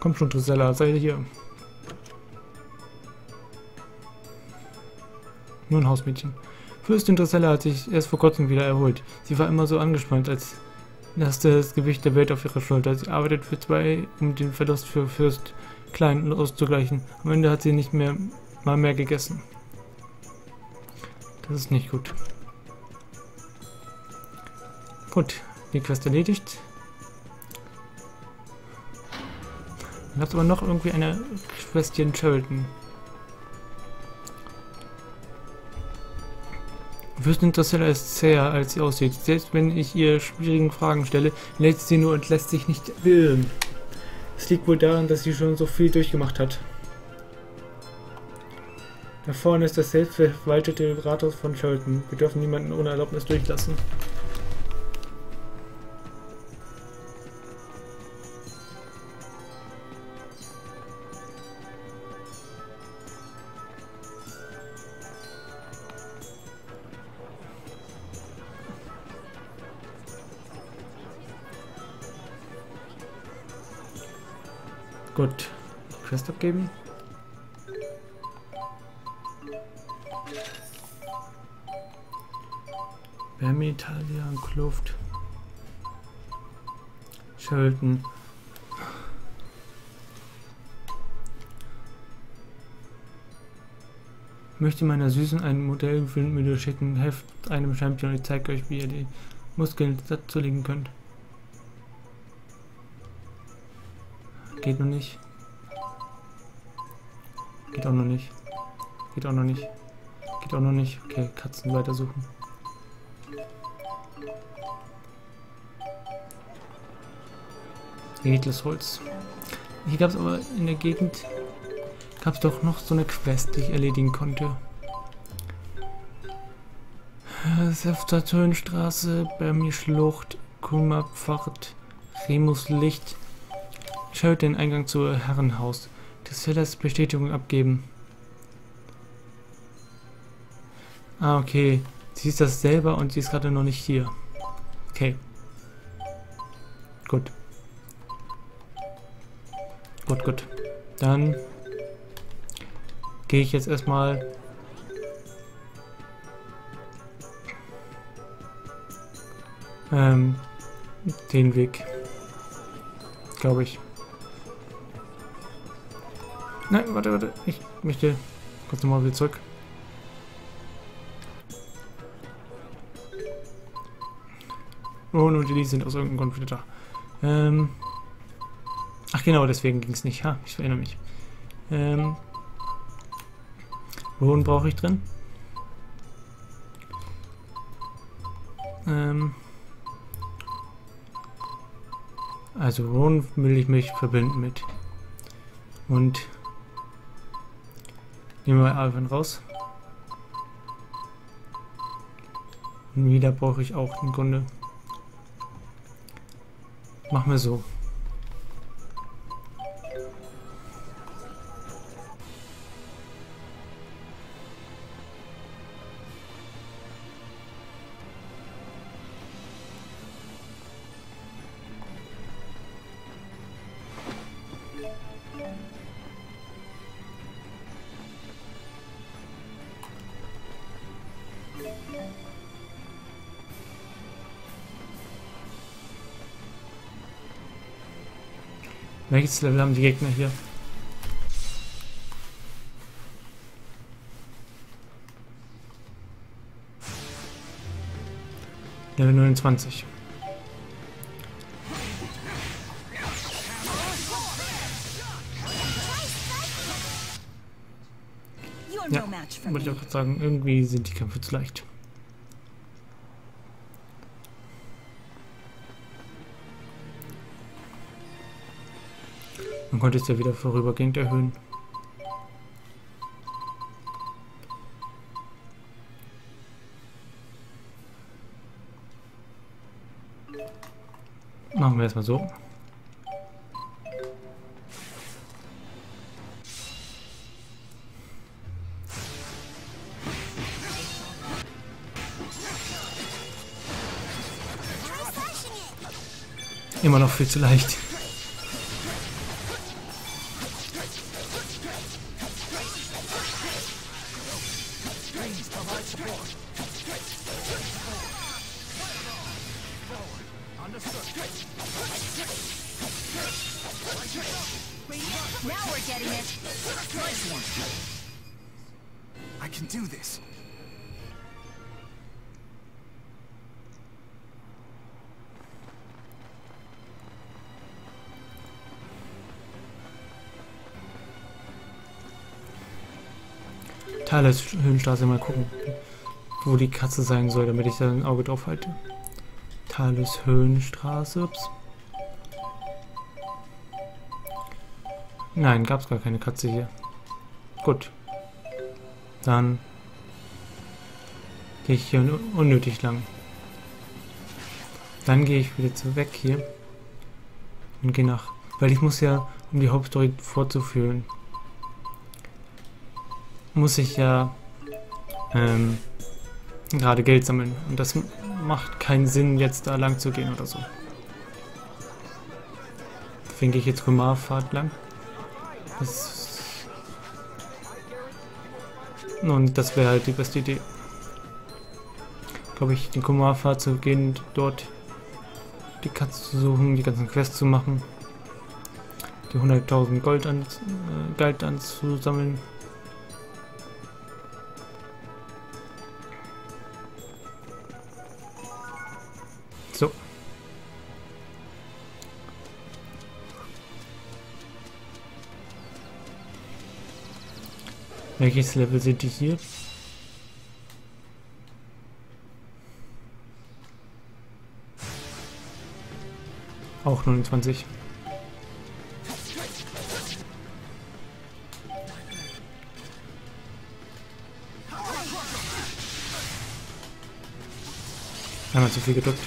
Komm schon, Drusella, sei hier. Nur ein Hausmädchen. Fürstin Drusella hat sich erst vor kurzem wieder erholt. Sie war immer so angespannt, als laste das Gewicht der Welt auf ihrer Schulter. Sie arbeitet für zwei, um den Verlust für Fürst Klein auszugleichen. Am Ende hat sie nicht mehr mal mehr gegessen. Das ist nicht gut. Gut, die Quest erledigt. Dann hat aber noch irgendwie eine Quest hier in Sheraton. Fürstin Interstellar ist zäher, als sie aussieht. Selbst wenn ich ihr schwierigen Fragen stelle, lädt sie nur und lässt sich nicht willen. Es liegt wohl daran, dass sie schon so viel durchgemacht hat. Da vorne ist das selbstverwaltete Rathaus von Sheraton. Wir dürfen niemanden ohne Erlaubnis durchlassen. Gut. Quest abgeben. Vermitalia, Kluft. Schalten. möchte meiner Süßen ein Modell Modellfilmmühle schicken. Heft einem Champion. Ich zeige euch, wie ihr die Muskeln satt zulegen könnt. Geht noch nicht. Geht auch noch nicht. Geht auch noch nicht. Geht auch noch nicht. Okay, Katzen weitersuchen. Edles Holz. Hier gab es aber in der Gegend gab es doch noch so eine Quest, die ich erledigen konnte. Seftatönstraße, Bermi Schlucht, Kummerpfad, Remus Licht. Schaut den Eingang zu Herrenhaus. Des Sellers Bestätigung abgeben. Ah, okay. Sie ist das selber und sie ist gerade noch nicht hier. Okay. Gut. Gut, gut. Dann gehe ich jetzt erstmal ähm, den Weg. Glaube ich. Nein, warte, warte. Ich möchte kurz nochmal wieder zurück. Oh, und die sind aus irgendeinem Grund wieder da. Ähm. Ach genau, deswegen ging es nicht. Ha, ich erinnere mich. Ähm. Wohin brauche ich drin? Ähm. Also Ron will ich mich verbinden mit. Und Nehmen wir Alvin raus. Und wieder brauche ich auch im Grunde. Machen wir so. Welches Level haben die Gegner hier? Level 29. Ja, wollte ich auch gerade sagen, irgendwie sind die Kämpfe zu leicht. Man konnte es ja wieder vorübergehend erhöhen. Machen wir erstmal so. Immer noch viel zu leicht. Thales Höhenstraße mal gucken, wo die Katze sein soll, damit ich da ein Auge drauf halte. Thales Höhenstraße, ups. Nein, gab es gar keine Katze hier. Gut. Dann gehe ich hier un unnötig lang. Dann gehe ich wieder zu weg hier und gehe nach, weil ich muss ja, um die Hauptstory fortzuführen, muss ich ja ähm, gerade Geld sammeln. Und das macht keinen Sinn, jetzt da lang zu gehen oder so. Deswegen ich jetzt Kumar-Fahrt lang. Das und das wäre halt die beste Idee. Glaube ich, den Kumar-Fahrt zu gehen dort die Katze zu suchen, die ganzen Quests zu machen. Die 100.000 Gold, an, äh, Gold anzusammeln. Welches Level sind die hier? Auch 29. Einmal zu viel gedrückt.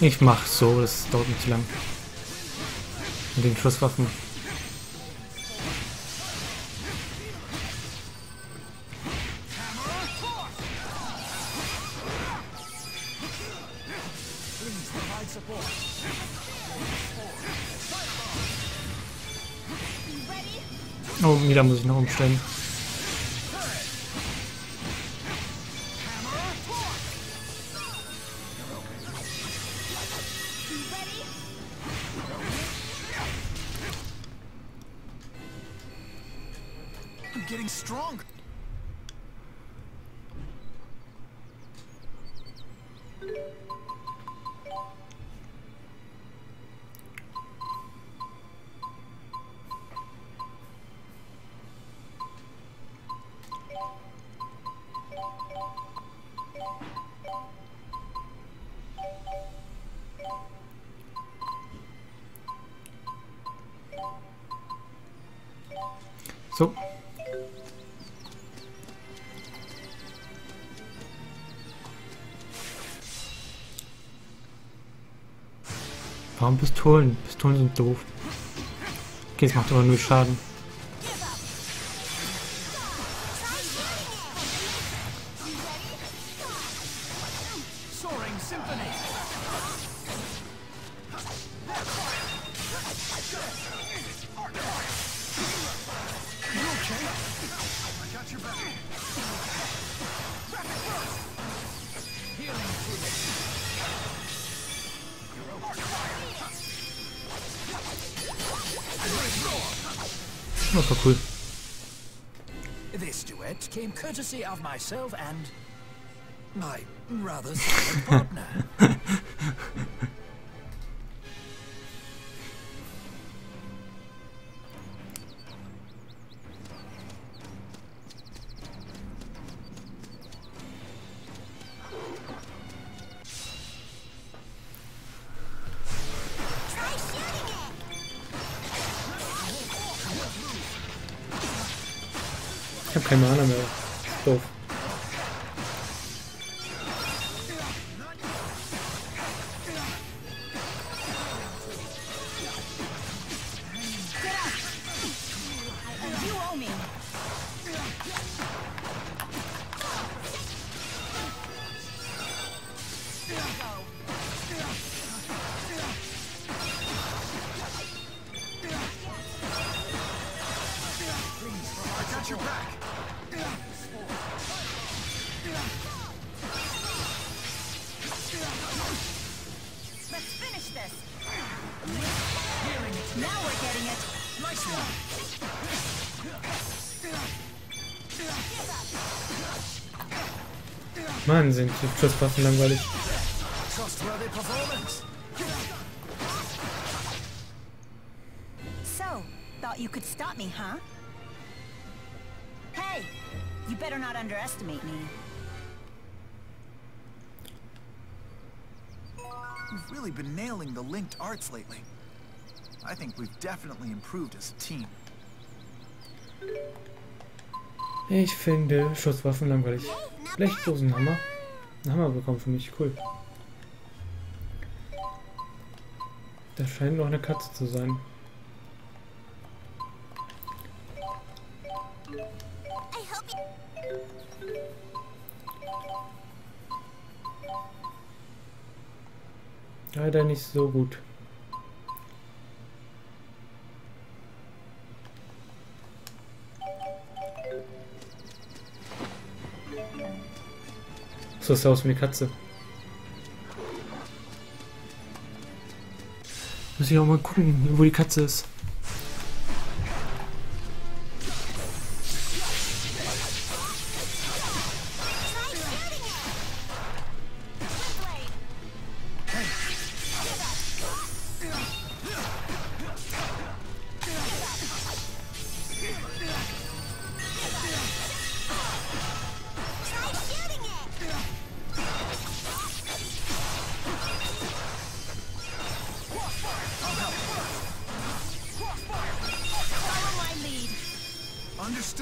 Ich mach so, das dauert nicht lang. Mit den Schusswaffen. Oh, wieder muss ich noch umstellen. I'm getting stronger. So. Warum Pistolen? Pistolen sind doof. Okay, es macht aber nur Schaden. Das war cool. This duet came courtesy of myself and my rather silent partner. Ich habe keine Mana mehr. Doof. Mann, sind die Schusswaffen langweilig. Trustworthy performance. So, thought you could stop me, huh? Hey, you better not underestimate me. You've really been nailing the linked arts lately. I think we've definitely improved as a team. Ich finde Schusswaffen langweilig. Blechdosenhammer. Ein Hammer bekommen für mich, cool. Das scheint noch eine Katze zu sein. Leider nicht so gut. So sah aus wie eine Katze. Muss ich auch mal gucken, wo die Katze ist.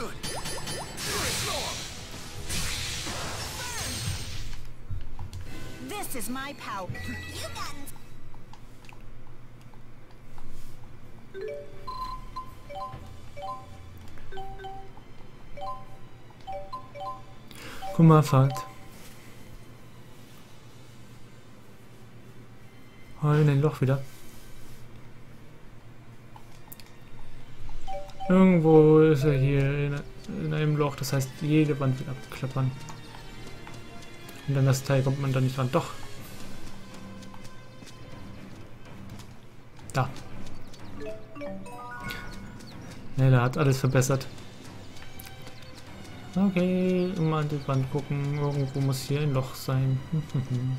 Understood. This is my power. You got Kummerfahrt. Oh, in ein Loch wieder. Irgendwo ist er hier in, in einem Loch, das heißt jede Wand wird abklappern. Und dann das Teil kommt man da nicht ran. Doch. Da. Ne, da hat alles verbessert. Okay, mal an die Wand gucken. Irgendwo muss hier ein Loch sein.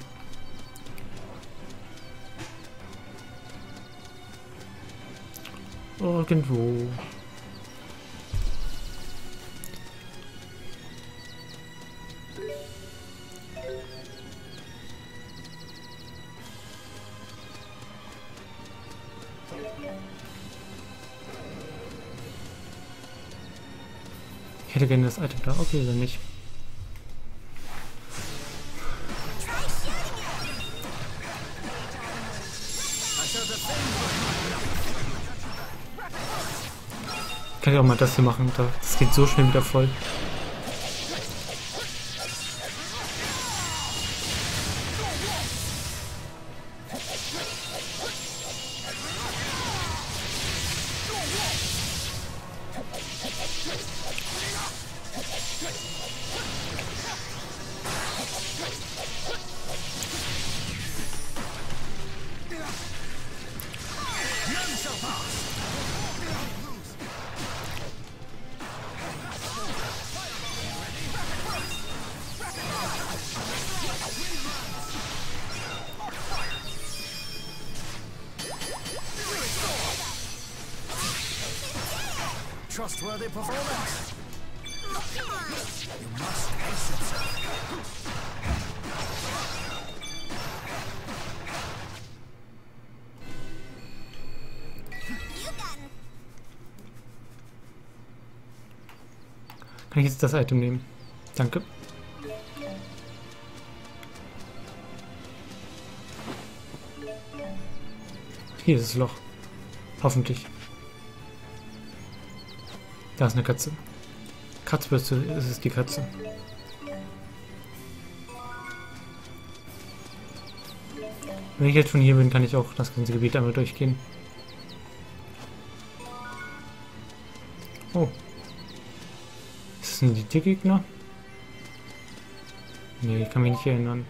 Irgendwo. Ich hätte gerne das Item da. Okay, dann nicht. Kann ich auch mal das hier machen. da- Das geht so schnell wieder voll. Trustworthy performance. You must ace it, Kann ich jetzt das Item nehmen? Danke. Hier ist das Loch. Hoffentlich. Da ist eine Katze. Kratzbürste ist es die Katze. Wenn ich jetzt schon hier bin, kann ich auch das ganze Gebiet einmal durchgehen. Oh. Sind die Tiergegner? Nee, ich kann mich nicht erinnern.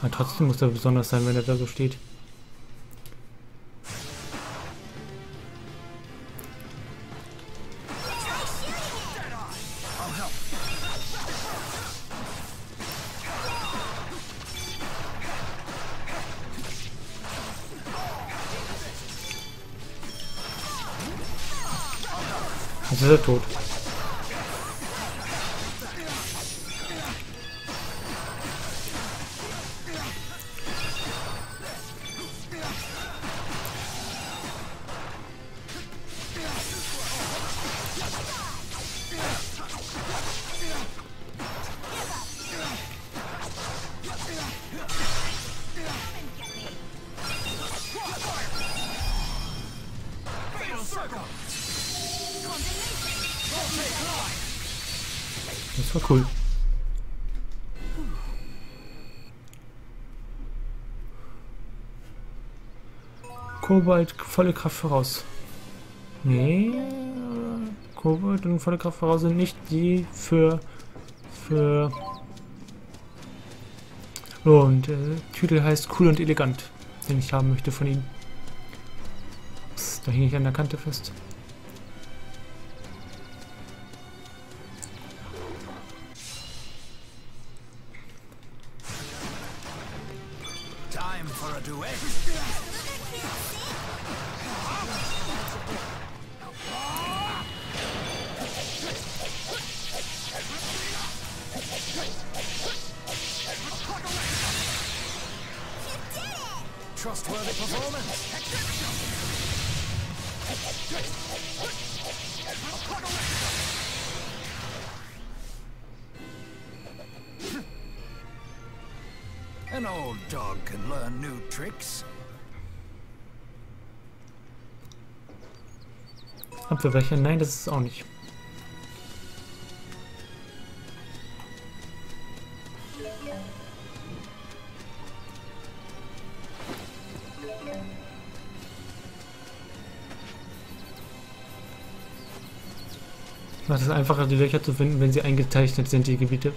Aber trotzdem muss er besonders sein, wenn er da so steht. War cool. Kobalt, volle Kraft voraus. Nee. Kobalt und volle Kraft voraus sind nicht die für. für. Oh, und der Titel heißt Cool und Elegant, den ich haben möchte von ihm. Psst, da hing ich an der Kante fest. An old dog can learn new tricks. Abwehrbecher? Nein, das ist auch nicht. Es einfacher, die Löcher zu finden, wenn sie eingezeichnet sind, die Gebiete.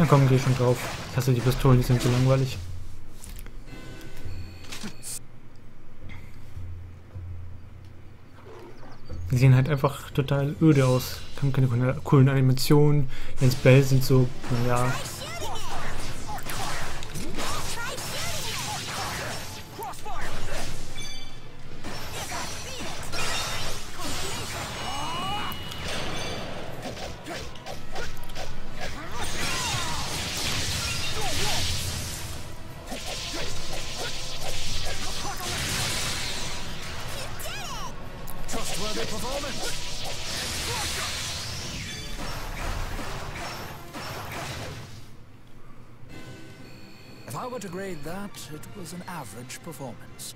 Na komm, geh schon drauf. Ich hasse die Pistolen, die sind so langweilig. Die sehen halt einfach total öde aus. Haben keine coole- coolen Animationen. Die Spells sind so, naja. Performance. If I were to grade that, it was an average performance.